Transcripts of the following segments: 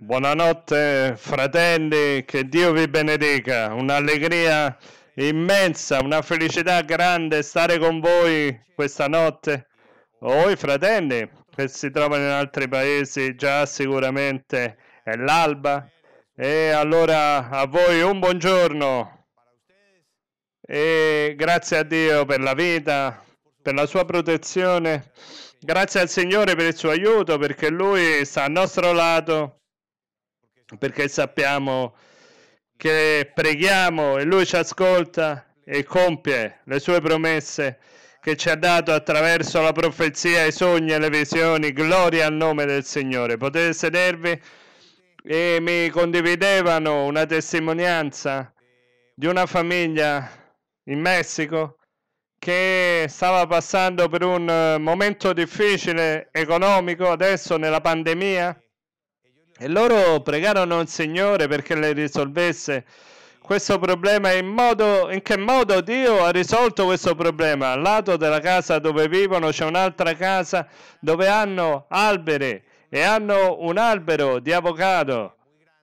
Buonanotte fratelli, che Dio vi benedica, un'allegria immensa, una felicità grande stare con voi questa notte. Voi fratelli che si trovano in altri paesi già sicuramente è l'alba e allora a voi un buongiorno e grazie a Dio per la vita, per la sua protezione. Grazie al Signore per il suo aiuto perché Lui sta al nostro lato perché sappiamo che preghiamo e Lui ci ascolta e compie le sue promesse che ci ha dato attraverso la profezia, i sogni e le visioni. Gloria al nome del Signore. Potete sedervi e mi condividevano una testimonianza di una famiglia in Messico che stava passando per un momento difficile economico adesso nella pandemia e loro pregarono il Signore perché le risolvesse questo problema in, modo, in che modo Dio ha risolto questo problema. Al lato della casa dove vivono c'è un'altra casa dove hanno alberi e hanno un albero di avocado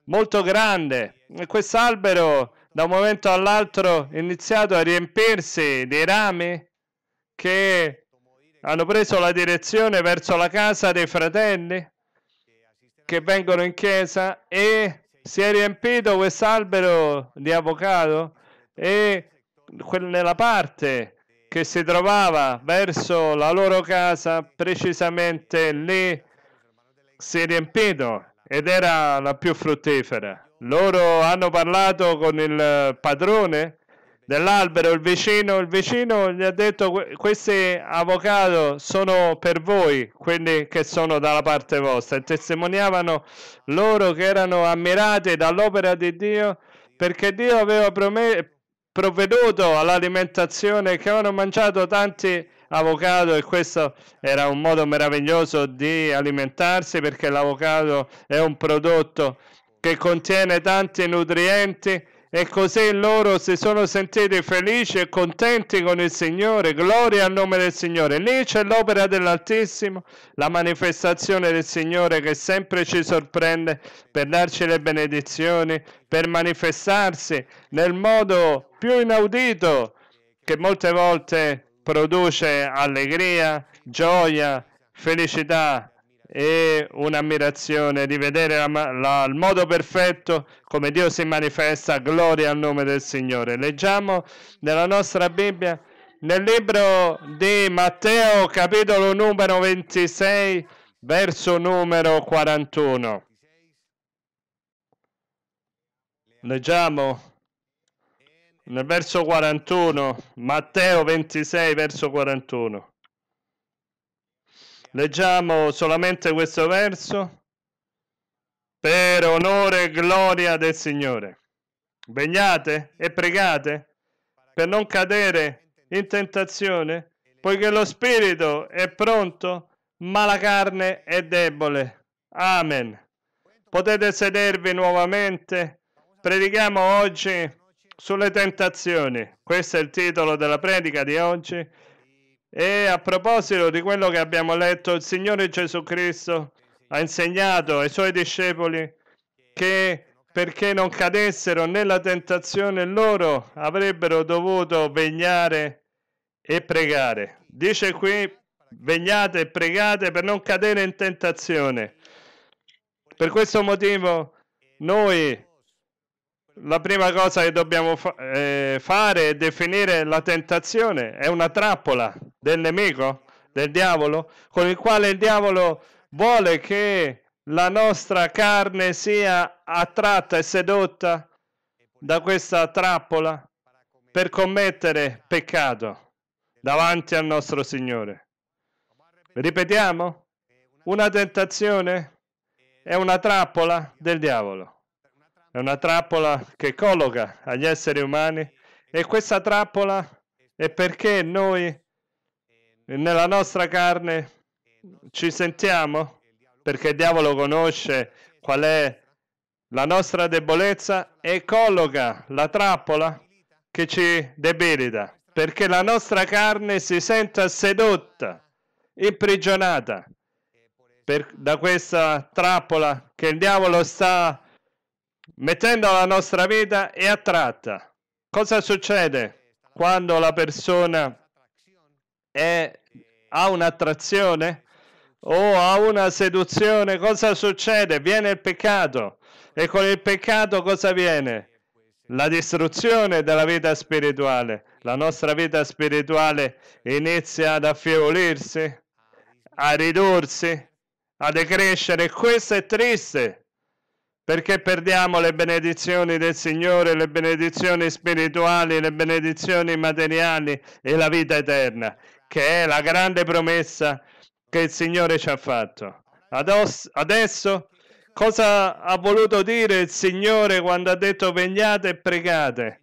molto grande e quest'albero da un momento all'altro ha iniziato a riempirsi di rami che hanno preso la direzione verso la casa dei fratelli che vengono in chiesa e si è riempito quest'albero di avocado e nella parte che si trovava verso la loro casa, precisamente lì si è riempito ed era la più fruttifera. Loro hanno parlato con il padrone dell'albero, il vicino, il vicino gli ha detto questi avocado sono per voi, quelli che sono dalla parte vostra, e testimoniavano loro che erano ammirati dall'opera di Dio perché Dio aveva provveduto all'alimentazione, che avevano mangiato tanti avocado e questo era un modo meraviglioso di alimentarsi perché l'avocado è un prodotto che contiene tanti nutrienti e così loro si sono sentiti felici e contenti con il Signore. Gloria al nome del Signore. Lì c'è l'opera dell'Altissimo, la manifestazione del Signore che sempre ci sorprende per darci le benedizioni, per manifestarsi nel modo più inaudito che molte volte produce allegria, gioia, felicità e un'ammirazione di vedere la, la, il modo perfetto come Dio si manifesta, gloria al nome del Signore. Leggiamo nella nostra Bibbia nel libro di Matteo capitolo numero 26 verso numero 41. Leggiamo nel verso 41, Matteo 26 verso 41. Leggiamo solamente questo verso per onore e gloria del Signore. Vegliate e pregate per non cadere in tentazione, poiché lo spirito è pronto, ma la carne è debole. Amen. Potete sedervi nuovamente. Predichiamo oggi sulle tentazioni. Questo è il titolo della predica di oggi. E a proposito di quello che abbiamo letto, il Signore Gesù Cristo ha insegnato ai suoi discepoli che perché non cadessero nella tentazione loro avrebbero dovuto vegliare e pregare. Dice qui, vegliate e pregate per non cadere in tentazione. Per questo motivo noi la prima cosa che dobbiamo fa- eh, fare è definire la tentazione, è una trappola del nemico, del diavolo, con il quale il diavolo vuole che la nostra carne sia attratta e sedotta da questa trappola per commettere peccato davanti al nostro Signore. Ripetiamo, una tentazione è una trappola del diavolo è una trappola che colloca agli esseri umani. E questa trappola è perché noi nella nostra carne ci sentiamo, perché il diavolo conosce qual è la nostra debolezza e colloca la trappola che ci debilita, perché la nostra carne si senta sedotta, imprigionata per, da questa trappola che il diavolo sta mettendo alla nostra vita è attratta. Cosa succede quando la persona è, ha un'attrazione o ha una seduzione? Cosa succede? Viene il peccato e con il peccato cosa viene? La distruzione della vita spirituale. La nostra vita spirituale inizia ad affievolirsi, a ridursi, a decrescere. Questo è triste perché perdiamo le benedizioni del Signore, le benedizioni spirituali, le benedizioni materiali e la vita eterna, che è la grande promessa che il Signore ci ha fatto. Adesso cosa ha voluto dire il Signore quando ha detto vegliate e pregate?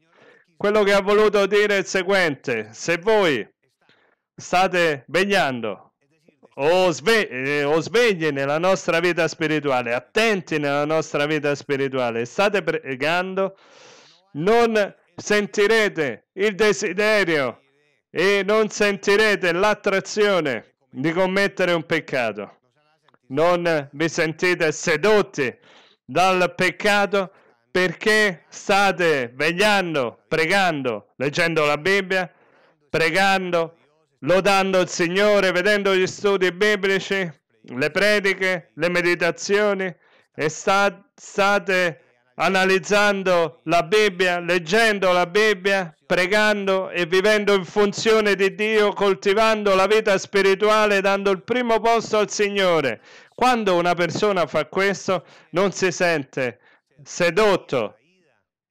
Quello che ha voluto dire è il seguente, se voi state vegliando, o, sve- eh, o svegli nella nostra vita spirituale, attenti nella nostra vita spirituale, state pregando, non sentirete il desiderio e non sentirete l'attrazione di commettere un peccato. Non vi sentite sedotti dal peccato perché state vegliando, pregando, leggendo la Bibbia, pregando, lodando il Signore, vedendo gli studi biblici, le prediche, le meditazioni e sta, state analizzando la Bibbia, leggendo la Bibbia, pregando e vivendo in funzione di Dio, coltivando la vita spirituale, dando il primo posto al Signore. Quando una persona fa questo non si sente sedotto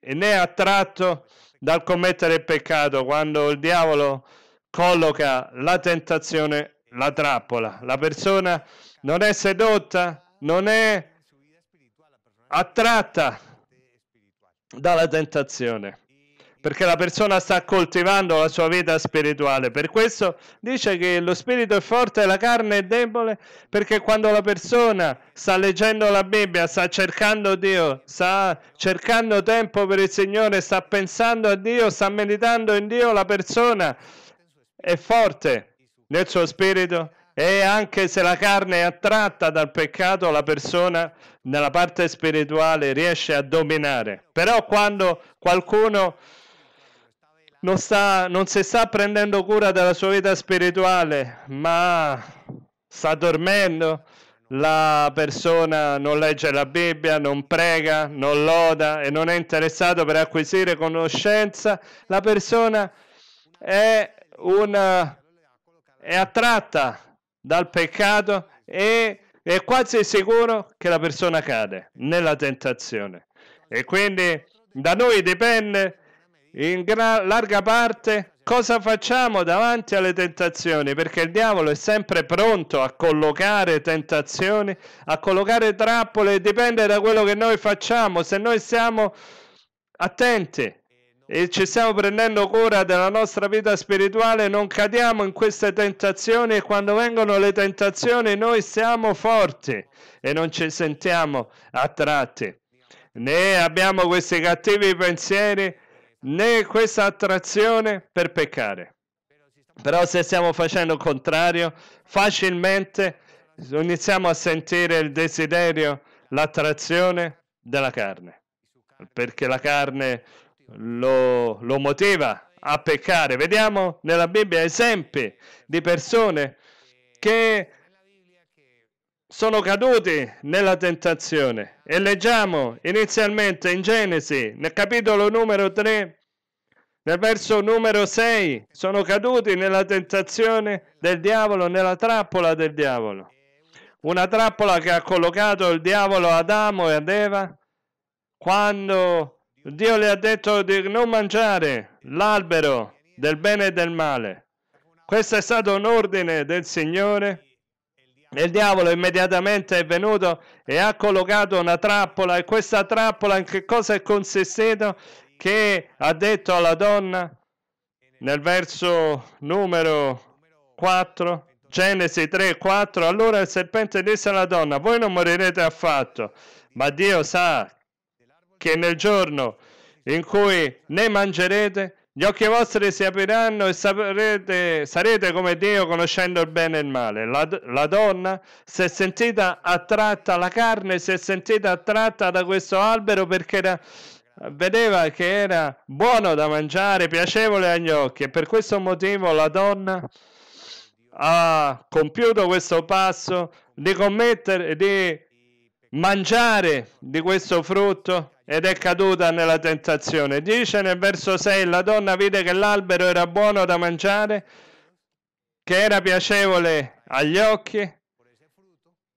né attratto dal commettere il peccato, quando il diavolo colloca la tentazione, la trappola. La persona non è sedotta, non è attratta dalla tentazione perché la persona sta coltivando la sua vita spirituale. Per questo dice che lo spirito è forte e la carne è debole, perché quando la persona sta leggendo la Bibbia, sta cercando Dio, sta cercando tempo per il Signore, sta pensando a Dio, sta meditando in Dio, la persona è forte nel suo spirito e anche se la carne è attratta dal peccato, la persona nella parte spirituale riesce a dominare. Però quando qualcuno non, sta, non si sta prendendo cura della sua vita spirituale, ma sta dormendo, la persona non legge la Bibbia, non prega, non loda e non è interessato per acquisire conoscenza, la persona è una, è attratta dal peccato e è quasi sicuro che la persona cade nella tentazione. E quindi da noi dipende in larga parte cosa facciamo davanti alle tentazioni, perché il diavolo è sempre pronto a collocare tentazioni, a collocare trappole, dipende da quello che noi facciamo, se noi siamo attenti e ci stiamo prendendo cura della nostra vita spirituale, non cadiamo in queste tentazioni e quando vengono le tentazioni noi siamo forti e non ci sentiamo attratti. Né abbiamo questi cattivi pensieri, né questa attrazione per peccare. Però se stiamo facendo il contrario, facilmente iniziamo a sentire il desiderio, l'attrazione della carne, perché la carne lo, lo motiva a peccare. Vediamo nella Bibbia esempi di persone che sono caduti nella tentazione e leggiamo inizialmente in Genesi nel capitolo numero 3 nel verso numero 6 sono caduti nella tentazione del diavolo nella trappola del diavolo una trappola che ha collocato il diavolo ad Adamo e ad Eva quando Dio le ha detto di non mangiare l'albero del bene e del male. Questo è stato un ordine del Signore. Il diavolo immediatamente è venuto e ha collocato una trappola e questa trappola in che cosa è consistito? Che ha detto alla donna nel verso numero 4, Genesi 3, 4, allora il serpente disse alla donna, voi non morirete affatto, ma Dio sa che nel giorno in cui ne mangerete Gli occhi vostri si apriranno e saprete, sarete come Dio conoscendo il bene e il male. La, la, donna si è sentita attratta, la carne si è sentita attratta da questo albero perché era, vedeva che era buono da mangiare, piacevole agli occhi e per questo motivo la donna ha compiuto questo passo di commettere, di mangiare di questo frutto ed è caduta nella tentazione. Dice nel verso 6, la donna vide che l'albero era buono da mangiare, che era piacevole agli occhi,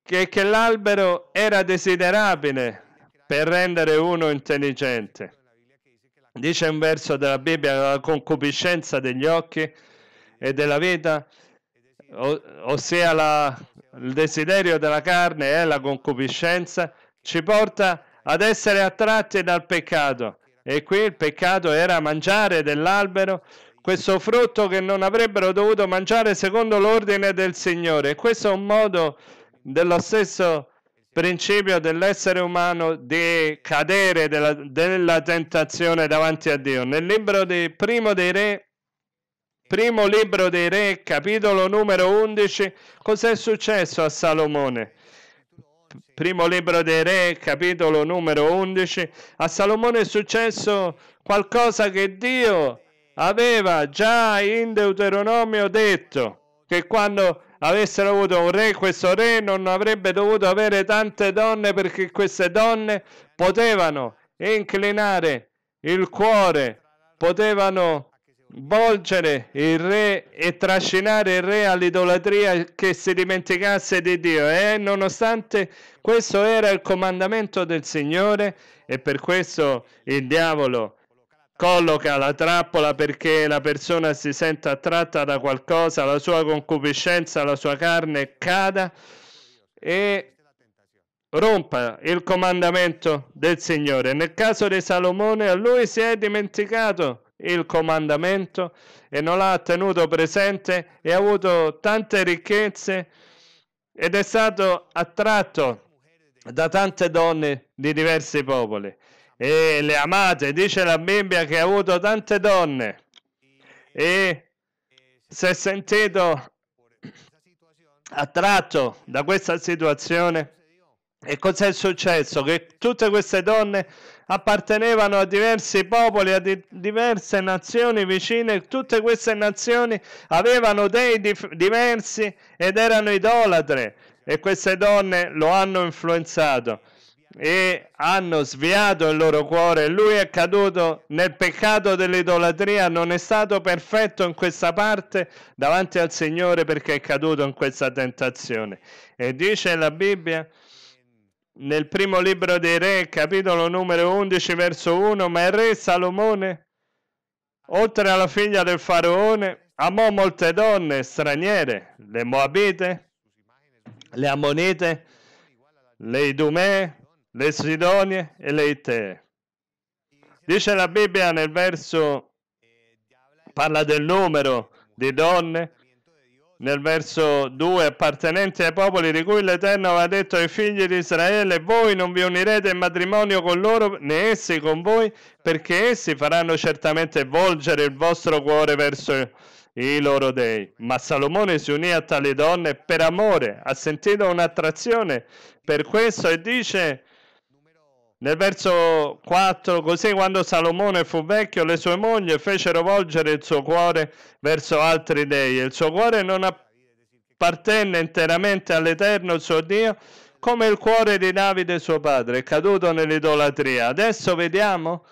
che, che l'albero era desiderabile per rendere uno intelligente. Dice un verso della Bibbia, la concupiscenza degli occhi e della vita, ossia la, il desiderio della carne e la concupiscenza, ci porta ad essere attratti dal peccato. E qui il peccato era mangiare dell'albero questo frutto che non avrebbero dovuto mangiare secondo l'ordine del Signore. E questo è un modo dello stesso principio dell'essere umano di cadere della, della tentazione davanti a Dio. Nel libro di Primo dei Re, primo libro dei Re, capitolo numero 11, cos'è successo a Salomone? Primo libro dei re, capitolo numero 11, a Salomone è successo qualcosa che Dio aveva già in Deuteronomio detto, che quando avessero avuto un re, questo re non avrebbe dovuto avere tante donne perché queste donne potevano inclinare il cuore, potevano volgere il re e trascinare il re all'idolatria che si dimenticasse di Dio e nonostante questo era il comandamento del Signore e per questo il diavolo colloca la trappola perché la persona si senta attratta da qualcosa, la sua concupiscenza, la sua carne cada e rompa il comandamento del Signore. Nel caso di Salomone, a lui si è dimenticato il comandamento e non l'ha tenuto presente e ha avuto tante ricchezze ed è stato attratto da tante donne di diversi popoli. E le amate, dice la Bibbia che ha avuto tante donne. E si è sentito attratto da questa situazione. E cos'è successo? Che tutte queste donne appartenevano a diversi popoli, a di- diverse nazioni vicine, tutte queste nazioni avevano dei dif- diversi ed erano idolatre e queste donne lo hanno influenzato e hanno sviato il loro cuore. Lui è caduto nel peccato dell'idolatria, non è stato perfetto in questa parte davanti al Signore perché è caduto in questa tentazione. E dice la Bibbia nel primo libro dei re, capitolo numero 11, verso 1, ma il re Salomone, oltre alla figlia del faraone, amò molte donne straniere, le Moabite, le Ammonite, le Idumee, le Sidonie e le Itee. Dice la Bibbia nel verso, parla del numero di donne, nel verso 2, appartenenti ai popoli di cui l'Eterno aveva detto ai figli di Israele, voi non vi unirete in matrimonio con loro, né essi con voi, perché essi faranno certamente volgere il vostro cuore verso i loro dei. Ma Salomone si unì a tali donne per amore, ha sentito un'attrazione per questo e dice nel verso 4, così quando Salomone fu vecchio, le sue mogli fecero volgere il suo cuore verso altri dei. Il suo cuore non appartenne interamente all'Eterno, il suo Dio, come il cuore di Davide suo padre, caduto nell'idolatria. Adesso vediamo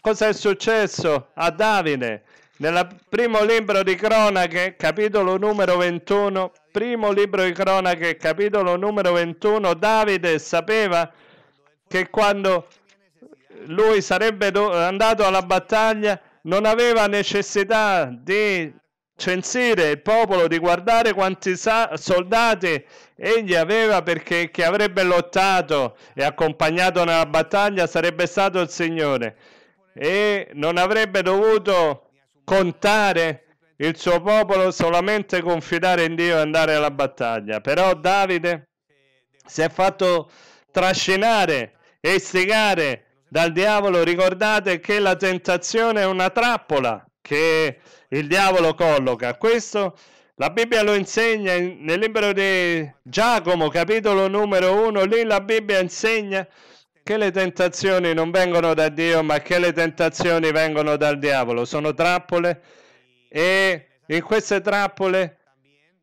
cosa è successo a Davide. Nel primo libro di cronache, capitolo numero 21, primo libro di cronache, capitolo numero 21, Davide sapeva che quando lui sarebbe andato alla battaglia non aveva necessità di censire il popolo, di guardare quanti soldati egli aveva perché chi avrebbe lottato e accompagnato nella battaglia sarebbe stato il Signore e non avrebbe dovuto contare il suo popolo solamente confidare in Dio e andare alla battaglia. Però Davide si è fatto trascinare e istigare dal diavolo, ricordate che la tentazione è una trappola che il diavolo colloca. Questo la Bibbia lo insegna nel libro di Giacomo, capitolo numero 1, lì la Bibbia insegna che le tentazioni non vengono da Dio, ma che le tentazioni vengono dal diavolo. Sono trappole e in queste trappole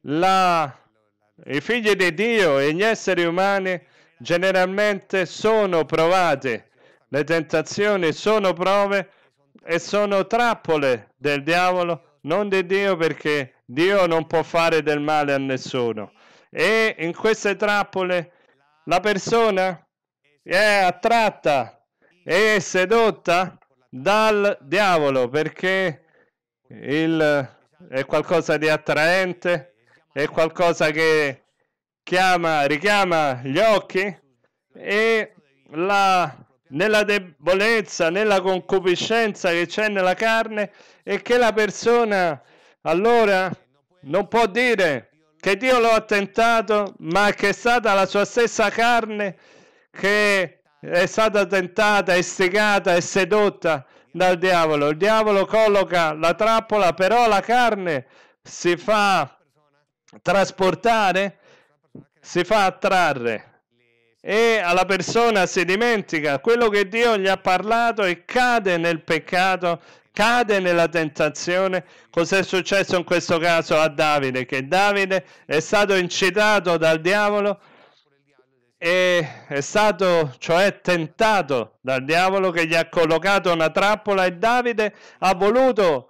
la, i figli di Dio e gli esseri umani generalmente sono provati. Le tentazioni sono prove e sono trappole del diavolo, non di Dio perché Dio non può fare del male a nessuno. E in queste trappole la persona è attratta e sedotta dal diavolo perché il, è qualcosa di attraente, è qualcosa che chiama, richiama gli occhi e la, nella debolezza, nella concupiscenza che c'è nella carne e che la persona allora non può dire che Dio lo ha tentato, ma che è stata la sua stessa carne che è stata tentata, istigata e sedotta dal diavolo. Il diavolo colloca la trappola, però la carne si fa trasportare, si fa attrarre e alla persona si dimentica quello che Dio gli ha parlato e cade nel peccato cade nella tentazione. Cos'è successo in questo caso a Davide? Che Davide è stato incitato dal diavolo e è stato cioè tentato dal diavolo che gli ha collocato una trappola e Davide ha voluto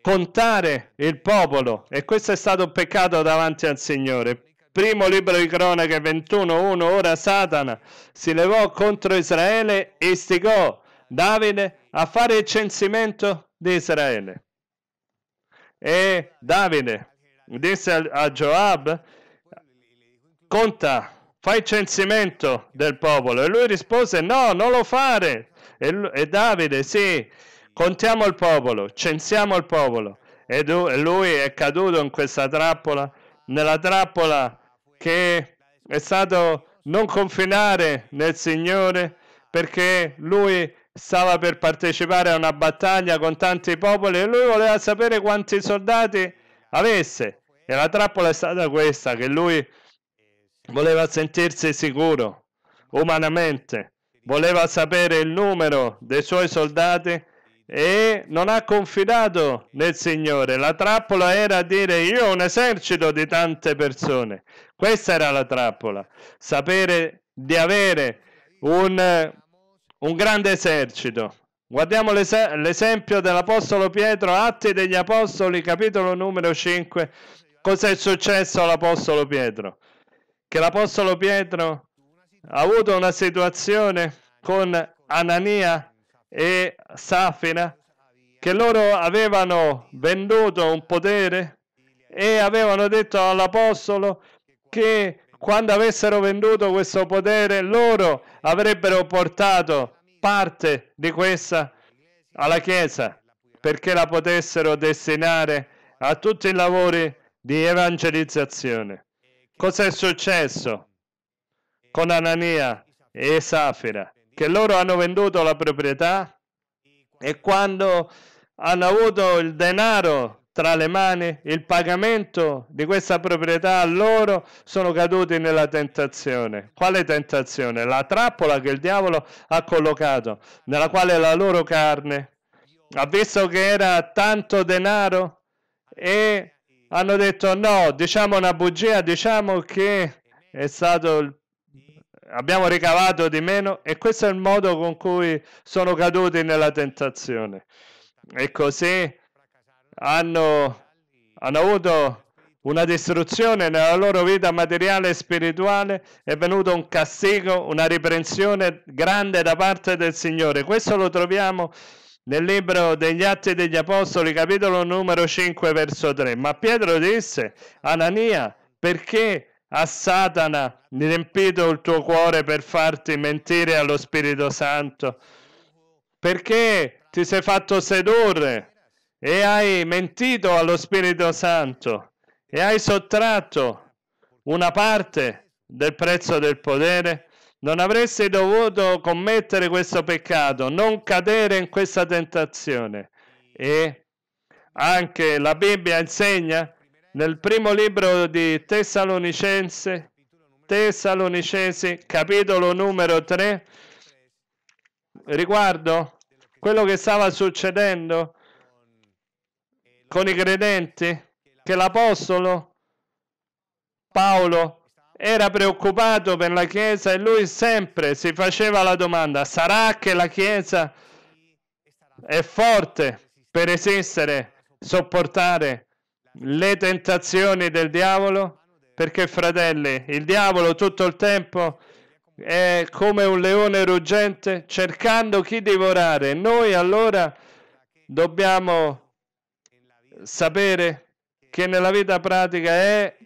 contare il popolo e questo è stato un peccato davanti al Signore. Primo libro di cronache 21.1 ora Satana si levò contro Israele e istigò Davide a fare il censimento di Israele. E Davide disse a Joab, conta, fai il censimento del popolo. E lui rispose, no, non lo fare. E, e Davide, sì, contiamo il popolo, censiamo il popolo. E lui è caduto in questa trappola, nella trappola che è stato non confinare nel Signore perché lui stava per partecipare a una battaglia con tanti popoli e lui voleva sapere quanti soldati avesse. E la trappola è stata questa, che lui voleva sentirsi sicuro umanamente, voleva sapere il numero dei suoi soldati e non ha confidato nel Signore. La trappola era dire io ho un esercito di tante persone. Questa era la trappola, sapere di avere un un grande esercito. Guardiamo l'es- l'esempio dell'Apostolo Pietro, Atti degli Apostoli, capitolo numero 5. Cos'è successo all'Apostolo Pietro? Che l'Apostolo Pietro ha avuto una situazione con Anania e Safina, che loro avevano venduto un potere e avevano detto all'Apostolo che quando avessero venduto questo potere, loro avrebbero portato parte di questa alla Chiesa perché la potessero destinare a tutti i lavori di evangelizzazione. Cos'è successo con Anania e Safira? Che loro hanno venduto la proprietà e quando hanno avuto il denaro tra le mani il pagamento di questa proprietà, loro sono caduti nella tentazione. Quale tentazione? La trappola che il diavolo ha collocato, nella quale la loro carne ha visto che era tanto denaro e hanno detto no, diciamo una bugia, diciamo che è stato il abbiamo ricavato di meno e questo è il modo con cui sono caduti nella tentazione. E così hanno, hanno avuto una distruzione nella loro vita materiale e spirituale, è venuto un castigo, una riprensione grande da parte del Signore. Questo lo troviamo nel libro degli Atti degli Apostoli, capitolo numero 5, verso 3. Ma Pietro disse, Anania, perché a Satana riempito il tuo cuore per farti mentire allo Spirito Santo? Perché ti sei fatto sedurre e hai mentito allo Spirito Santo e hai sottratto una parte del prezzo del potere, non avresti dovuto commettere questo peccato, non cadere in questa tentazione. E anche la Bibbia insegna nel primo libro di Tessalonicense, Tessalonicensi, capitolo numero 3, riguardo quello che stava succedendo con i credenti, che l'Apostolo Paolo era preoccupato per la Chiesa e lui sempre si faceva la domanda, sarà che la Chiesa è forte per resistere, sopportare le tentazioni del diavolo? Perché fratelli, il diavolo tutto il tempo è come un leone ruggente cercando chi divorare. Noi allora dobbiamo sapere che nella vita pratica è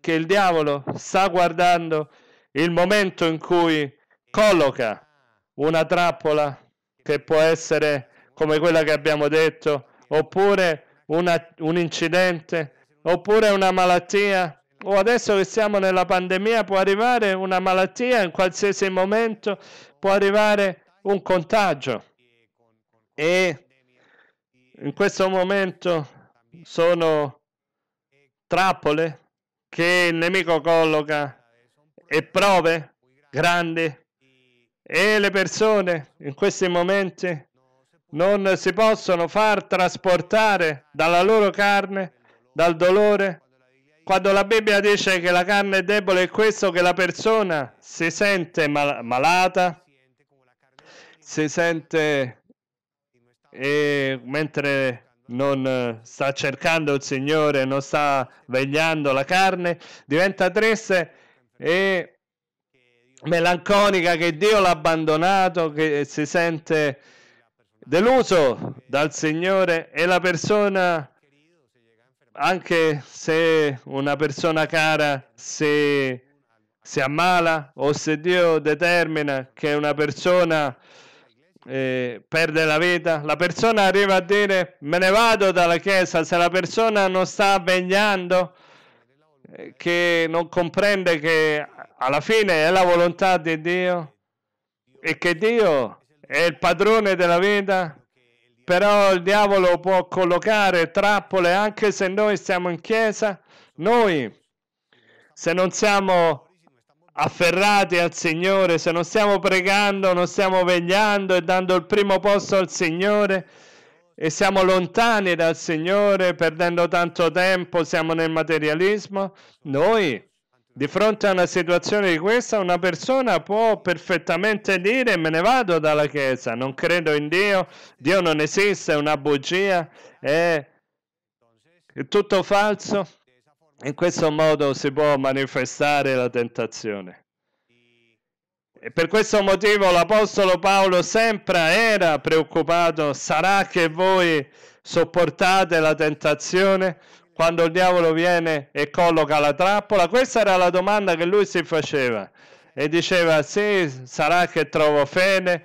che il diavolo sta guardando il momento in cui colloca una trappola che può essere come quella che abbiamo detto, oppure una, un incidente, oppure una malattia, o adesso che siamo nella pandemia può arrivare una malattia, in qualsiasi momento può arrivare un contagio. E in questo momento sono trappole che il nemico colloca e prove grandi e le persone in questi momenti non si possono far trasportare dalla loro carne, dal dolore. Quando la Bibbia dice che la carne è debole è questo che la persona si sente mal- malata, si sente e mentre non sta cercando il Signore, non sta vegliando la carne, diventa triste e melanconica che Dio l'ha abbandonato, che si sente deluso dal Signore e la persona, anche se una persona cara si, si ammala o se Dio determina che una persona eh, perde la vita, la persona arriva a dire me ne vado dalla Chiesa, se la persona non sta vegliando, eh, che non comprende che alla fine è la volontà di Dio e che Dio è il padrone della vita, però il diavolo può collocare trappole anche se noi stiamo in chiesa, noi se non siamo afferrati al Signore, se non stiamo pregando, non stiamo vegliando e dando il primo posto al Signore e siamo lontani dal Signore, perdendo tanto tempo, siamo nel materialismo, noi di fronte a una situazione di questa, una persona può perfettamente dire me ne vado dalla Chiesa, non credo in Dio, Dio non esiste, è una bugia, è, è tutto falso. In questo modo si può manifestare la tentazione. E per questo motivo l'Apostolo Paolo sempre era preoccupato, sarà che voi sopportate la tentazione? Quando il diavolo viene e colloca la trappola? Questa era la domanda che lui si faceva e diceva sì, sarà che trovo fede,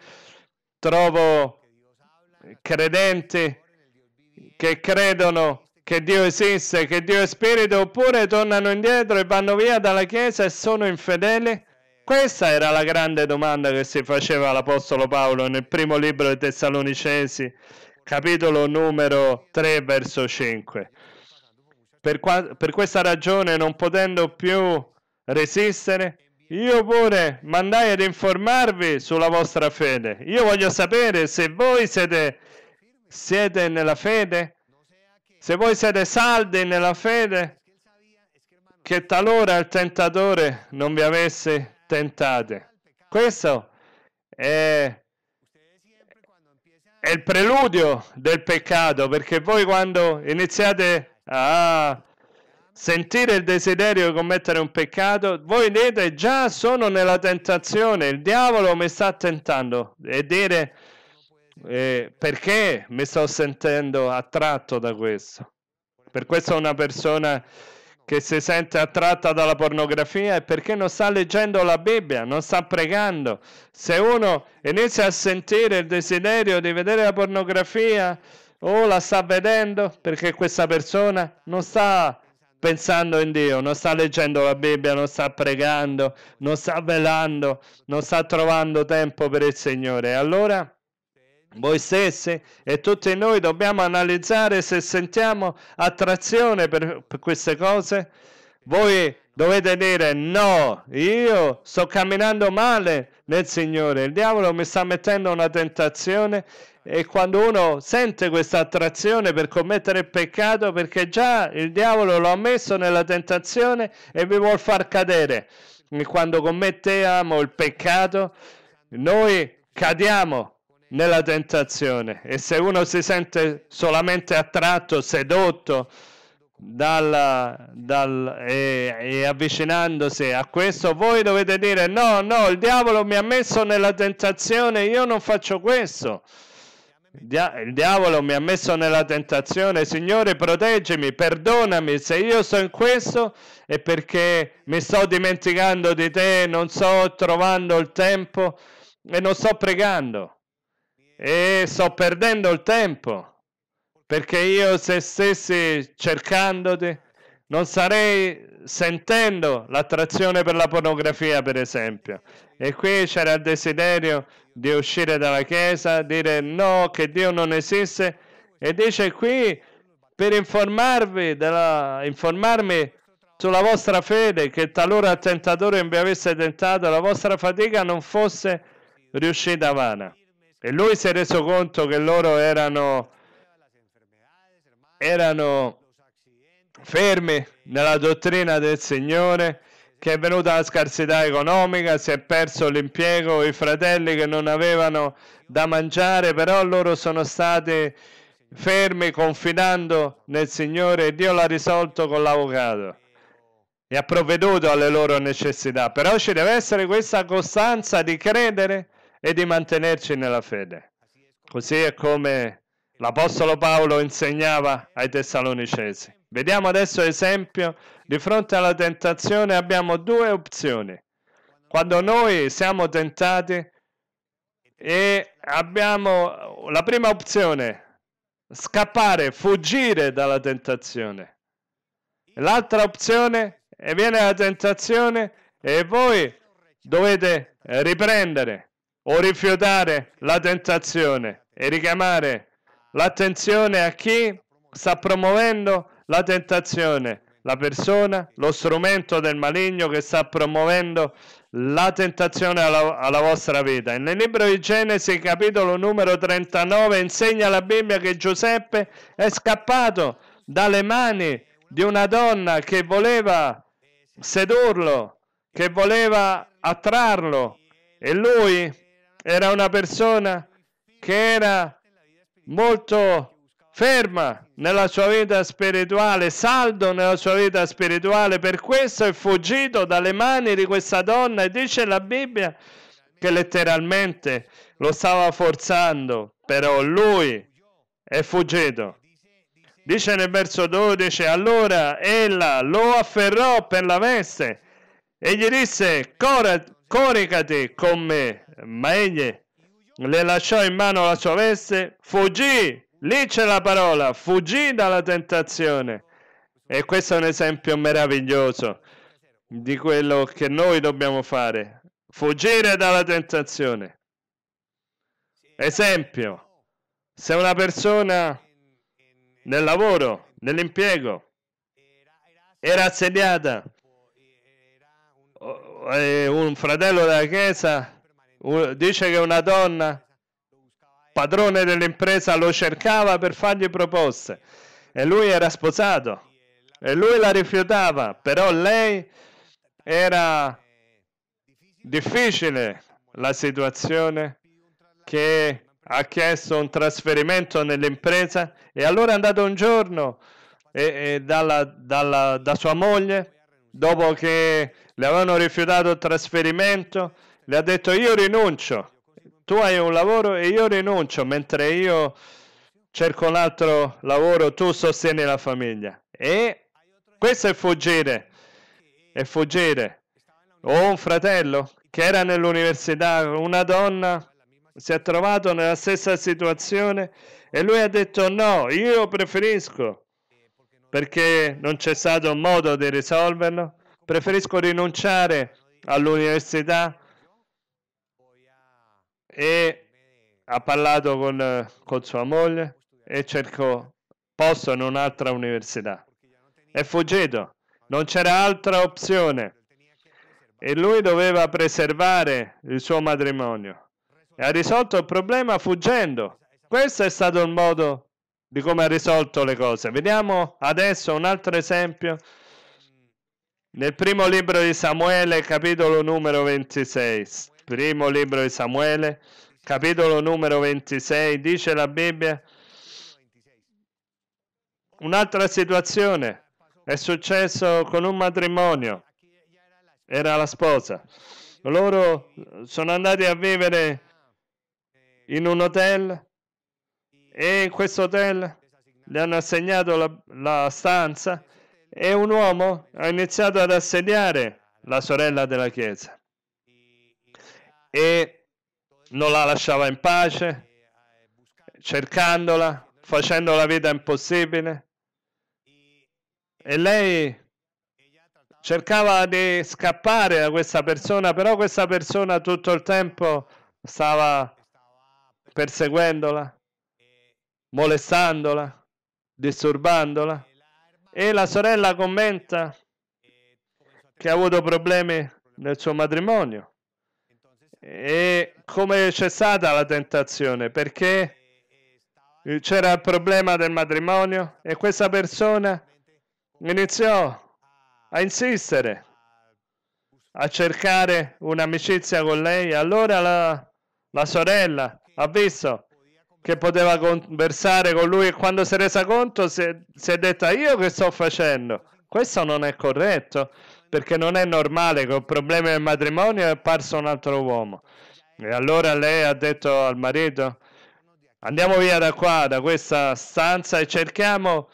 trovo credenti che credono che Dio esiste, che Dio è spirito, oppure tornano indietro e vanno via dalla Chiesa e sono infedeli? Questa era la grande domanda che si faceva l'Apostolo Paolo nel primo libro dei Tessalonicesi, capitolo numero 3, verso 5. Per, qua, per questa ragione, non potendo più resistere, io pure mandai ad informarvi sulla vostra fede. Io voglio sapere se voi siete, siete nella fede, se voi siete saldi nella fede, che talora il tentatore non vi avesse tentate. Questo è, è il preludio del peccato, perché voi quando iniziate a sentire il desiderio di commettere un peccato, voi dite già sono nella tentazione, il diavolo mi sta tentando e dire eh, perché mi sto sentendo attratto da questo. Per questo una persona che si sente attratta dalla pornografia è perché non sta leggendo la Bibbia, non sta pregando. Se uno inizia a sentire il desiderio di vedere la pornografia, o la sta vedendo perché questa persona non sta pensando in Dio, non sta leggendo la Bibbia, non sta pregando, non sta velando, non sta trovando tempo per il Signore. Allora voi stessi e tutti noi dobbiamo analizzare se sentiamo attrazione per, per queste cose. Voi dovete dire no, io sto camminando male nel Signore, il diavolo mi sta mettendo una tentazione e quando uno sente questa attrazione per commettere il peccato perché già il diavolo lo ha messo nella tentazione e vi vuol far cadere. E quando commettiamo il peccato noi cadiamo nella tentazione e se uno si sente solamente attratto, sedotto dal, dal, e, e, avvicinandosi a questo, voi dovete dire no, no, il diavolo mi ha messo nella tentazione, io non faccio questo. Il diavolo mi ha messo nella tentazione, Signore proteggimi, perdonami se io sto in questo è perché mi sto dimenticando di te, non sto trovando il tempo e non sto pregando e sto perdendo il tempo perché io se stessi cercandoti non sarei sentendo l'attrazione per la pornografia per esempio. E qui c'era il desiderio di uscire dalla chiesa dire no che Dio non esiste. E dice qui per informarvi della, informarmi sulla vostra fede che talora il tentatore vi avesse tentato la vostra fatica non fosse riuscita vana. E lui si è reso conto che loro erano, erano fermi nella dottrina del Signore, che è venuta la scarsità economica, si è perso l'impiego, i fratelli che non avevano da mangiare, però loro sono stati fermi confidando nel Signore e Dio l'ha risolto con l'avvocato e ha provveduto alle loro necessità. Però ci deve essere questa costanza di credere e di mantenerci nella fede. Così è come l'Apostolo Paolo insegnava ai Tessalonicesi. Vediamo adesso esempio, di fronte alla tentazione abbiamo due opzioni. Quando noi siamo tentati e abbiamo la prima opzione, scappare, fuggire dalla tentazione. L'altra opzione, e viene la tentazione e voi dovete riprendere o rifiutare la tentazione e richiamare l'attenzione a chi sta promuovendo la tentazione, la persona, lo strumento del maligno che sta promuovendo la tentazione alla, alla, vostra vita. E nel libro di Genesi, capitolo numero 39, insegna la Bibbia che Giuseppe è scappato dalle mani di una donna che voleva sedurlo, che voleva attrarlo e lui era una persona che era molto ferma nella sua vita spirituale, saldo nella sua vita spirituale, per questo è fuggito dalle mani di questa donna. E dice la Bibbia che letteralmente lo stava forzando, però lui è fuggito. Dice nel verso 12, allora ella lo afferrò per la veste e gli disse, coricati con me. Ma egli le lasciò in mano la sua veste, fuggì, lì c'è la parola, fuggì dalla tentazione. E questo è un esempio meraviglioso di quello che noi dobbiamo fare, fuggire dalla tentazione. Esempio, se una persona nel lavoro, nell'impiego, era assediata, un fratello della chiesa dice che una donna, padrone dell'impresa, lo cercava per fargli proposte. E lui era sposato. E lui la rifiutava, però lei era difficile la situazione che ha chiesto un trasferimento nell'impresa. E allora è andato un giorno e, e dalla, dalla, da sua moglie dopo che le avevano rifiutato il trasferimento le ha detto io rinuncio, tu hai un lavoro e io rinuncio, mentre io cerco un altro lavoro, tu sostieni la famiglia. E questo è fuggire, è fuggire. O un fratello che era nell'università, una donna si è trovato nella stessa situazione e lui ha detto no, io preferisco, perché non c'è stato un modo di risolverlo, preferisco rinunciare all'università e ha parlato con, con sua moglie e cercò posto in un'altra università. È fuggito, non c'era altra opzione e lui doveva preservare il suo matrimonio e ha risolto il problema fuggendo. Questo è stato il modo di come ha risolto le cose. Vediamo adesso un altro esempio nel primo libro di Samuele, capitolo numero 26. Primo libro di Samuele, capitolo numero 26, dice la Bibbia un'altra situazione. È successo con un matrimonio. Era la sposa. Loro sono andati a vivere in un hotel e in questo hotel gli hanno assegnato la, la stanza e un uomo ha iniziato ad assediare la sorella della chiesa e non la lasciava in pace, cercandola, facendo la vita impossibile. E lei cercava di scappare da questa persona, però questa persona tutto il tempo stava perseguendola, molestandola, disturbandola. E la sorella commenta che ha avuto problemi nel suo matrimonio. E come c'è stata la tentazione? Perché c'era il problema del matrimonio e questa persona iniziò a insistere, a cercare un'amicizia con lei. Allora la, la sorella ha visto che poteva conversare con lui e quando si è resa conto si è, si è detta io che sto facendo? Questo non è corretto perché non è normale che un problema del matrimonio è apparso un altro uomo. E allora lei ha detto al marito andiamo via da qua, da questa stanza e cerchiamo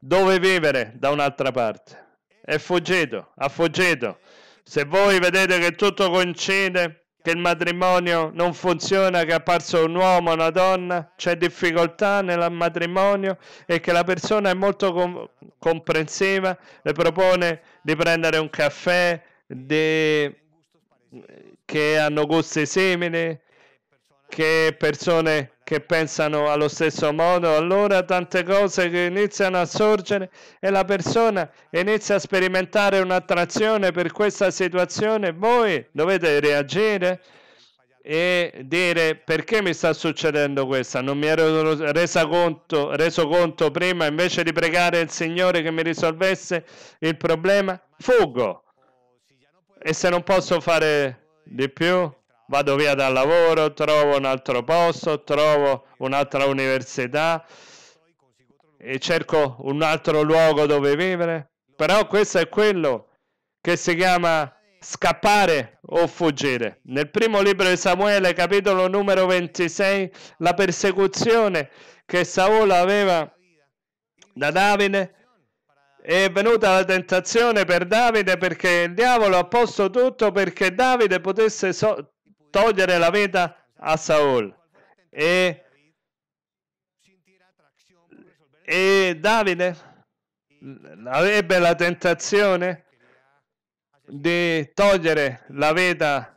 dove vivere da un'altra parte. È fuggito, ha fuggito. Se voi vedete che tutto coincide, che il matrimonio non funziona, che è apparso un uomo, una donna, c'è difficoltà nel matrimonio e che la persona è molto com- comprensiva, le propone di prendere un caffè, di... che hanno gusti simili, che persone che pensano allo stesso modo, allora tante cose che iniziano a sorgere e la persona inizia a sperimentare un'attrazione per questa situazione, voi dovete reagire e dire perché mi sta succedendo questo? Non mi ero conto, reso conto prima invece di pregare il Signore che mi risolvesse il problema? Fuggo. E se non posso fare di più, vado via dal lavoro, trovo un altro posto, trovo un'altra università e cerco un altro luogo dove vivere. Però questo è quello che si chiama scappare o fuggire. Nel primo libro di Samuele, capitolo numero 26, la persecuzione che Saul aveva da Davide è venuta la tentazione per Davide perché il diavolo ha posto tutto perché Davide potesse so- togliere la vita a Saul. E, e Davide avrebbe la tentazione di togliere la vita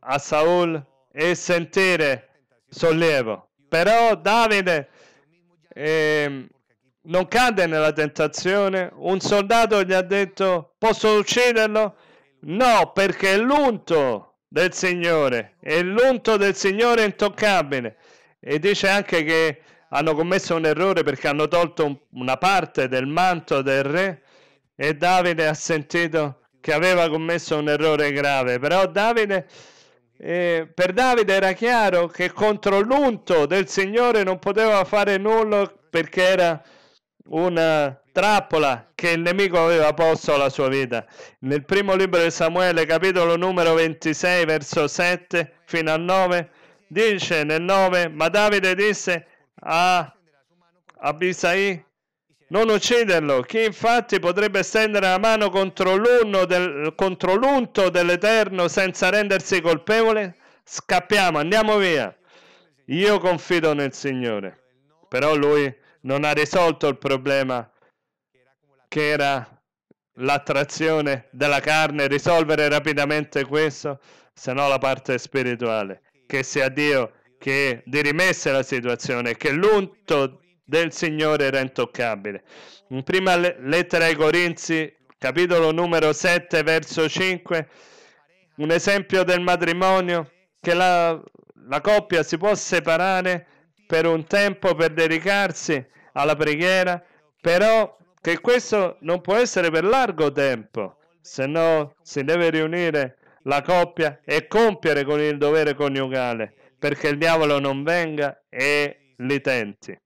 a Saul e sentire sollievo. Però Davide eh, non cade nella tentazione. Un soldato gli ha detto: Posso ucciderlo? No, perché è l'unto del Signore e l'unto del Signore intoccabile. E dice anche che hanno commesso un errore perché hanno tolto un, una parte del manto del re e Davide ha sentito che aveva commesso un errore grave. Però Davide, eh, per Davide era chiaro che contro l'unto del Signore non poteva fare nulla perché era una trappola che il nemico aveva posto alla sua vita. Nel primo libro di Samuele, capitolo numero 26, verso 7 fino a 9, dice nel 9, ma Davide disse a Abisai, non ucciderlo, chi infatti potrebbe stendere la mano contro, del, contro l'unto dell'Eterno senza rendersi colpevole? Scappiamo, andiamo via. Io confido nel Signore. Però lui non ha risolto il problema che era l'attrazione della carne, risolvere rapidamente questo, se no la parte spirituale. Che sia Dio che, di rimessa la situazione, che l'unto del Signore era intoccabile. In prima lettera ai Corinzi, capitolo numero 7, verso 5, un esempio del matrimonio, che la, la coppia si può separare per un tempo per dedicarsi alla preghiera, però che questo non può essere per largo tempo, se no si deve riunire la coppia e compiere con il dovere coniugale perché il diavolo non venga e li tenti.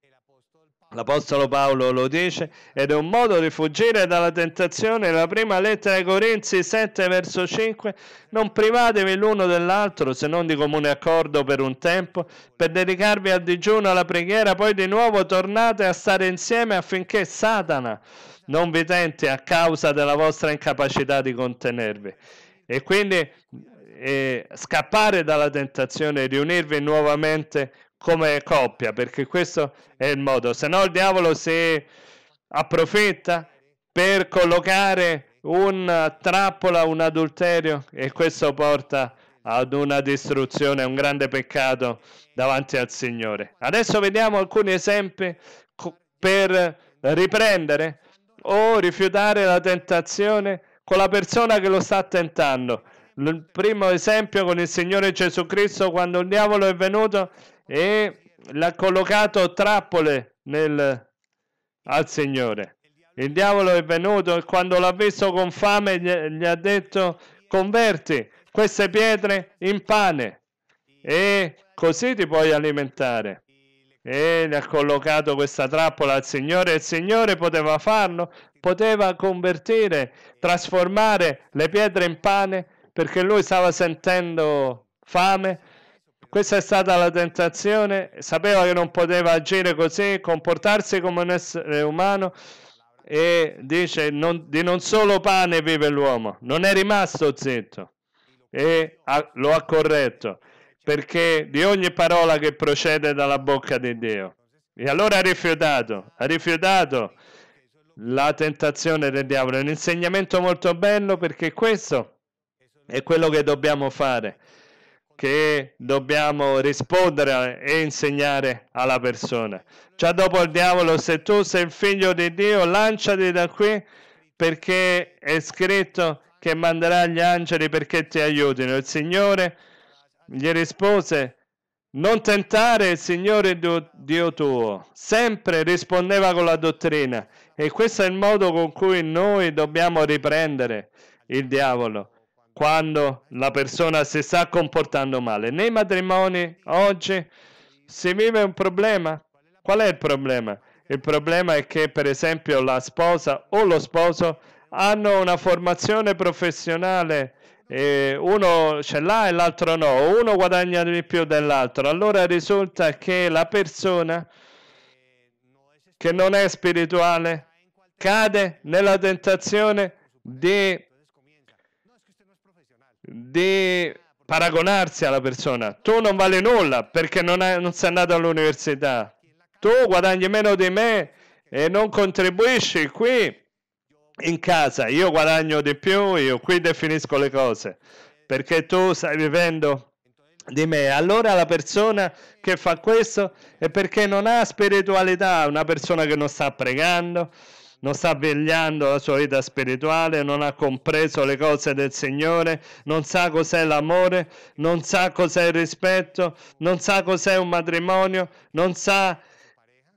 L'Apostolo Paolo lo dice ed è un modo di fuggire dalla tentazione. La prima lettera ai Corinzi 7 verso 5 non privatevi l'uno dell'altro se non di comune accordo per un tempo per dedicarvi al digiuno, alla preghiera, poi di nuovo tornate a stare insieme affinché Satana non vi tenti a causa della vostra incapacità di contenervi. E quindi eh, scappare dalla tentazione e riunirvi nuovamente come coppia, perché questo è il modo. Se no il diavolo si approfitta per collocare una trappola, un adulterio e questo porta ad una distruzione, un grande peccato davanti al Signore. Adesso vediamo alcuni esempi per riprendere o rifiutare la tentazione con la persona che lo sta tentando. Il primo esempio con il Signore Gesù Cristo quando il diavolo è venuto e l'ha collocato trappole nel, al Signore. Il diavolo è venuto e quando l'ha visto con fame gli, gli ha detto converti queste pietre in pane e così ti puoi alimentare. E gli ha collocato questa trappola al Signore e il Signore poteva farlo, poteva convertire, trasformare le pietre in pane perché lui stava sentendo fame questa è stata la tentazione, sapeva che non poteva agire così, comportarsi come un essere umano e dice non, di non solo pane vive l'uomo, non è rimasto zitto e ha, lo ha corretto perché di ogni parola che procede dalla bocca di Dio. E allora ha rifiutato, ha rifiutato la tentazione del diavolo. È un insegnamento molto bello perché questo è quello che dobbiamo fare che dobbiamo rispondere e insegnare alla persona. Già dopo il diavolo, se tu sei il figlio di Dio, lanciati da qui perché è scritto che manderà gli angeli perché ti aiutino. Il Signore gli rispose, non tentare il Signore Dio tuo. Sempre rispondeva con la dottrina e questo è il modo con cui noi dobbiamo riprendere il diavolo quando la persona si sta comportando male. Nei matrimoni oggi si vive un problema. Qual è il problema? Il problema è che per esempio la sposa o lo sposo hanno una formazione professionale, eh, uno ce l'ha e l'altro no, uno guadagna di più dell'altro. Allora risulta che la persona che non è spirituale cade nella tentazione di di paragonarsi alla persona. Tu non vali nulla perché non, hai, non sei andato all'università. Tu guadagni meno di me e non contribuisci qui in casa. Io guadagno di più, io qui definisco le cose perché tu stai vivendo di me. Allora la persona che fa questo è perché non ha spiritualità, una persona che non sta pregando, non sta vegliando la sua vita spirituale, non ha compreso le cose del Signore, non sa cos'è l'amore, non sa cos'è il rispetto, non sa cos'è un matrimonio, non sa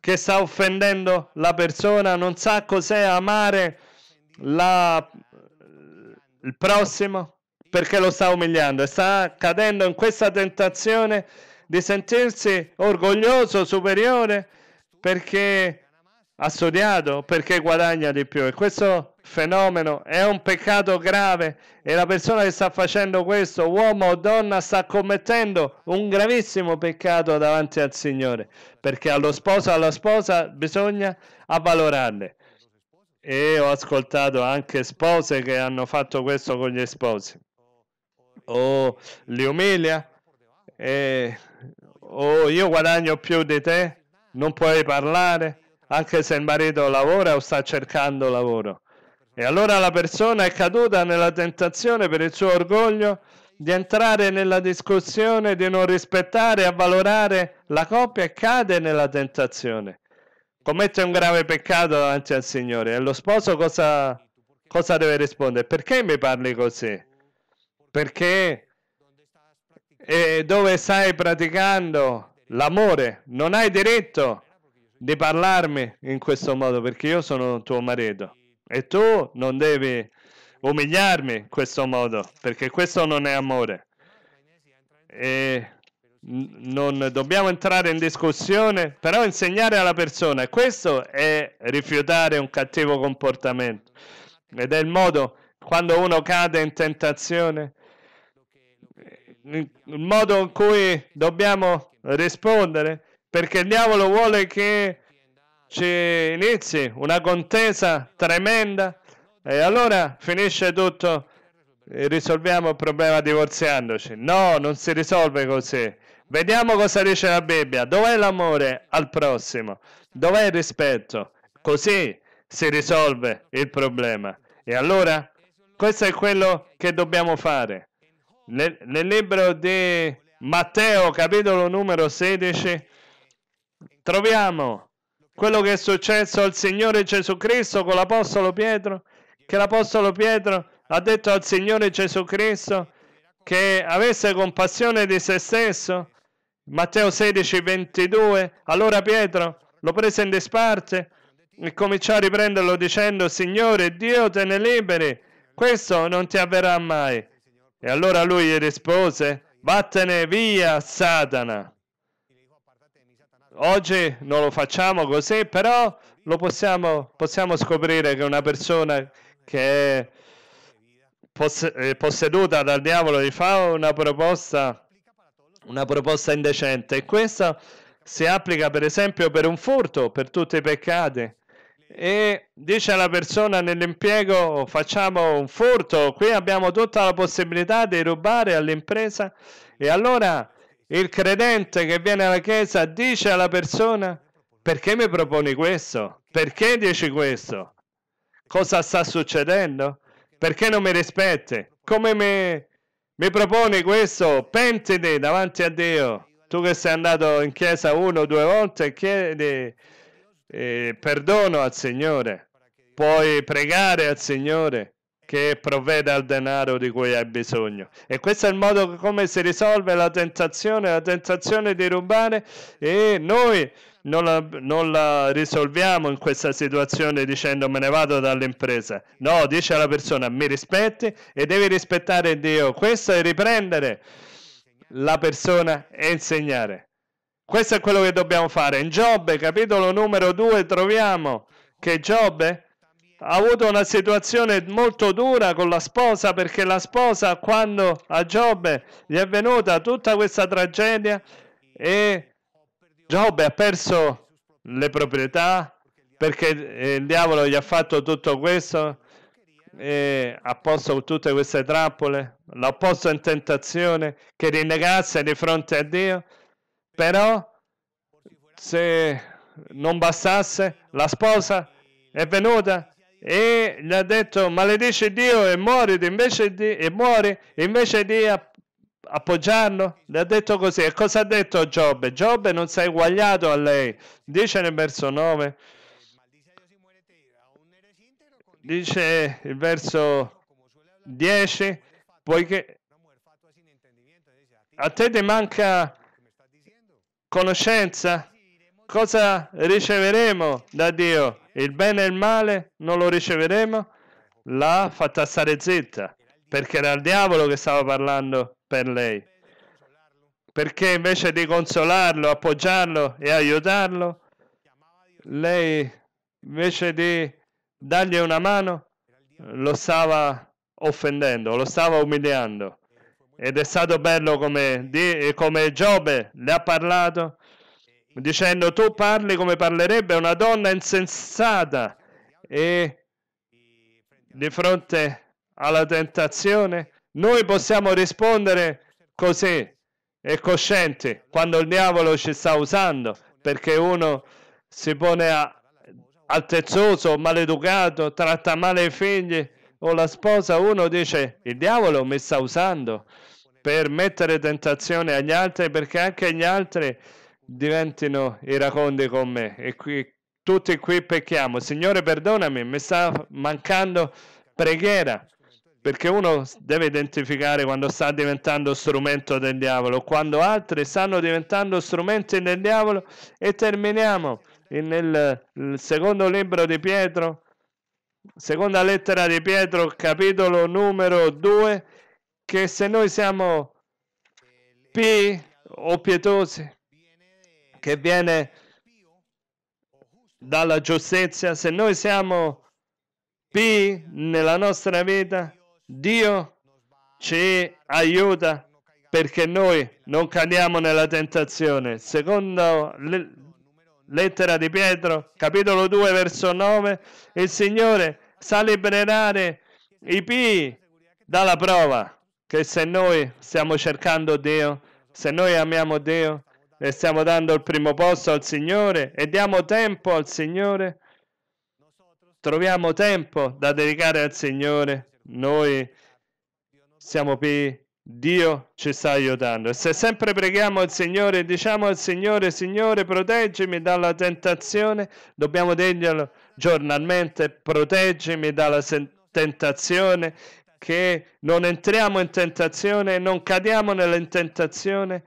che sta offendendo la persona, non sa cos'è amare la, il prossimo perché lo sta umiliando. E sta cadendo in questa tentazione di sentirsi orgoglioso, superiore, perché ha studiato perché guadagna di più e questo fenomeno è un peccato grave e la persona che sta facendo questo, uomo o donna, sta commettendo un gravissimo peccato davanti al Signore perché allo sposo alla sposa bisogna avvalorarle. E ho ascoltato anche spose che hanno fatto questo con gli sposi. O li umilia, e, o io guadagno più di te, non puoi parlare anche se il marito lavora o sta cercando lavoro. E allora la persona è caduta nella tentazione per il suo orgoglio di entrare nella discussione, di non rispettare e avvalorare la coppia e cade nella tentazione. Commette un grave peccato davanti al Signore e lo sposo cosa, cosa deve rispondere? Perché mi parli così? Perché dove stai praticando l'amore non hai diritto di parlarmi in questo modo perché io sono tuo marito e tu non devi umiliarmi in questo modo perché questo non è amore. E non dobbiamo entrare in discussione però insegnare alla persona questo è rifiutare un cattivo comportamento. Ed è il modo quando uno cade in tentazione il modo in cui dobbiamo rispondere perché il diavolo vuole che ci inizi una contesa tremenda e allora finisce tutto e risolviamo il problema divorziandoci. No, non si risolve così. Vediamo cosa dice la Bibbia. Dov'è l'amore al prossimo? Dov'è il rispetto? Così si risolve il problema. E allora questo è quello che dobbiamo fare. Nel, nel libro di Matteo, capitolo numero 16, troviamo quello che è successo al Signore Gesù Cristo con l'Apostolo Pietro, che l'Apostolo Pietro ha detto al Signore Gesù Cristo che avesse compassione di se stesso. Matteo 16, 22. Allora Pietro lo prese in disparte e cominciò a riprenderlo dicendo, Signore, Dio te ne liberi, questo non ti avverrà mai. E allora lui gli rispose, vattene via, Satana. Oggi non lo facciamo così, però lo possiamo, possiamo scoprire che una persona che è posseduta dal diavolo gli fa una proposta, una proposta indecente. E questa si applica per esempio per un furto, per tutti i peccati. E dice alla persona nell'impiego facciamo un furto, qui abbiamo tutta la possibilità di rubare all'impresa e allora il credente che viene alla chiesa dice alla persona perché mi proponi questo? Perché dici questo? Cosa sta succedendo? Perché non mi rispetti? Come mi, mi proponi questo? Pentiti davanti a Dio. Tu che sei andato in chiesa uno o due volte, chiedi eh, perdono al Signore. Puoi pregare al Signore che provvede al denaro di cui hai bisogno. E questo è il modo come si risolve la tentazione, la tentazione di rubare e noi non la, non la, risolviamo in questa situazione dicendo me ne vado dall'impresa. No, dice alla persona mi rispetti e devi rispettare Dio. Questo è riprendere la persona e insegnare. Questo è quello che dobbiamo fare. In Giobbe, capitolo numero 2, troviamo che Giobbe ha avuto una situazione molto dura con la sposa perché la sposa quando a Giobbe gli è venuta tutta questa tragedia e Giobbe ha perso le proprietà perché il diavolo gli ha fatto tutto questo e ha posto tutte queste trappole, l'ha posto in tentazione che rinnegasse di fronte a Dio, però se non bastasse la sposa è venuta e gli ha detto maledici Dio e muori invece di, e muori invece di appoggiarlo? Le ha detto così. E cosa ha detto Giobbe? Giobbe non si è eguagliato a lei dice nel verso 9 dice il verso 10 poiché a te ti manca conoscenza cosa riceveremo da Dio il bene e il male non lo riceveremo, l'ha fatta stare zitta, perché era il diavolo che stava parlando per lei. Perché invece di consolarlo, appoggiarlo e aiutarlo, lei invece di dargli una mano lo stava offendendo, lo stava umiliando. Ed è stato bello come, come Giobbe le ha parlato dicendo tu parli come parlerebbe una donna insensata e di fronte alla tentazione noi possiamo rispondere così e coscienti quando il diavolo ci sta usando perché uno si pone altezzoso, maleducato, tratta male i figli o la sposa, uno dice il diavolo mi sta usando per mettere tentazione agli altri perché anche gli altri diventino iracondi con me. E qui tutti qui pecchiamo. Signore, perdonami, mi sta mancando preghiera. Perché uno deve identificare quando sta diventando strumento del diavolo, quando altri stanno diventando strumenti del diavolo. E terminiamo nel secondo libro di Pietro, seconda lettera di Pietro, capitolo numero 2, che se noi siamo P o pietosi, che viene dalla giustizia, se noi siamo P nella nostra vita, Dio ci aiuta perché noi non cadiamo nella tentazione. Secondo le, lettera di Pietro, capitolo 2, verso 9, il Signore sa liberare i P dalla prova che se noi stiamo cercando Dio, se noi amiamo Dio e stiamo dando il primo posto al Signore e diamo tempo al Signore, troviamo tempo da dedicare al Signore, noi siamo qui, Dio ci sta aiutando. E se sempre preghiamo al Signore e diciamo al Signore, Signore, proteggimi dalla tentazione, dobbiamo dirglielo giornalmente, proteggimi dalla tentazione, che non entriamo in tentazione, e non cadiamo nella tentazione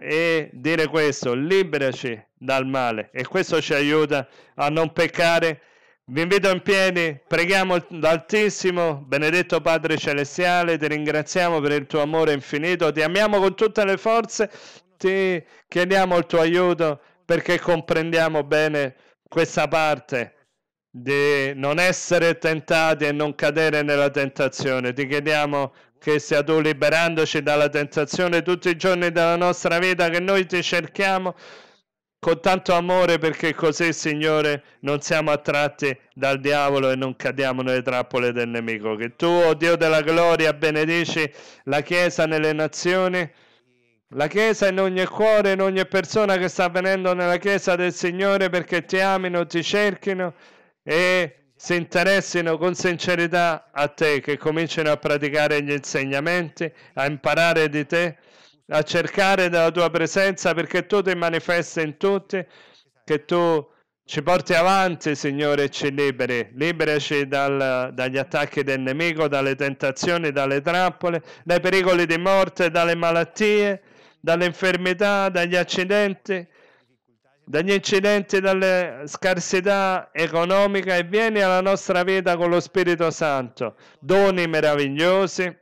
e dire questo, liberaci dal male. E questo ci aiuta a non peccare. Vi invito in piedi, preghiamo l'Altissimo, benedetto Padre Celestiale, ti ringraziamo per il tuo amore infinito, ti amiamo con tutte le forze, ti chiediamo il tuo aiuto perché comprendiamo bene questa parte di non essere tentati e non cadere nella tentazione. Ti chiediamo che sia tu liberandoci dalla tentazione tutti i giorni della nostra vita, che noi ti cerchiamo con tanto amore perché così, Signore, non siamo attratti dal diavolo e non cadiamo nelle trappole del nemico. Che tu, oh Dio della gloria, benedici la Chiesa nelle nazioni, la Chiesa in ogni cuore, in ogni persona che sta venendo nella Chiesa del Signore perché ti amino, ti cerchino e si interessino con sincerità a te, che cominciano a praticare gli insegnamenti, a imparare di te a cercare della tua presenza perché tu ti manifesti in tutti, che tu ci porti avanti, Signore, e ci liberi. Liberaci dal, dagli attacchi del nemico, dalle tentazioni, dalle trappole, dai pericoli di morte, dalle malattie, dalle infermità, dagli accidenti, dagli incidenti, dalle scarsità economica e vieni alla nostra vita con lo Spirito Santo. Doni meravigliosi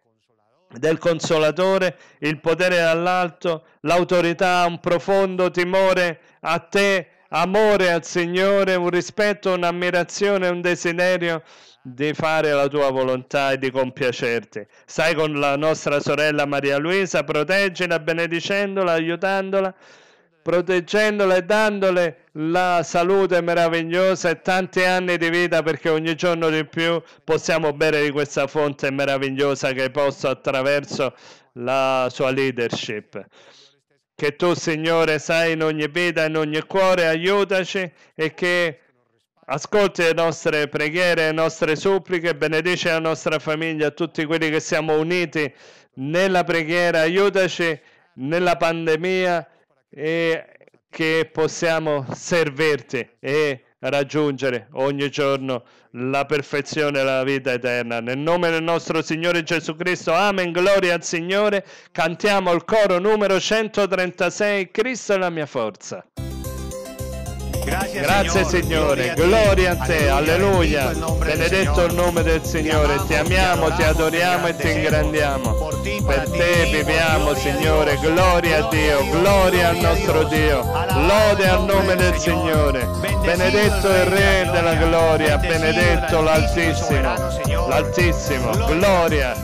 del consolatore, il potere dall'alto, l'autorità, un profondo timore a te, amore al Signore, un rispetto, un'ammirazione, un desiderio di fare la tua volontà e di compiacerti. Stai con la nostra sorella Maria Luisa, proteggila, benedicendola, aiutandola proteggendola e dandole la salute meravigliosa e tanti anni di vita perché ogni giorno di più possiamo bere di questa fonte meravigliosa che hai posto attraverso la sua leadership. Che tu, Signore, sai in ogni vita, in ogni cuore, aiutaci e che ascolti le nostre preghiere, le nostre suppliche, benedici la nostra famiglia, tutti quelli che siamo uniti nella preghiera, aiutaci nella pandemia e che possiamo servirti e raggiungere ogni giorno la perfezione della vita eterna. Nel nome del nostro Signore Gesù Cristo, amen, gloria al Signore. Cantiamo il coro numero 136, Cristo è la mia forza. Grazie, Grazie Signore, gloria a te, alleluia. Benedetto il nome del Signore, ti amiamo, ti adoriamo e ti ingrandiamo. Per te viviamo Signore, gloria a Dio, gloria al nostro Dio, lode al nome del Signore. Benedetto il Re della gloria, benedetto l'Altissimo, l'Altissimo, gloria.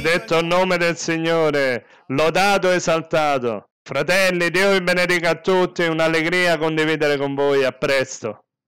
Benedetto il nome del Signore, lodato e esaltato. Fratelli, Dio vi benedica a tutti, un'allegria condividere con voi, a presto.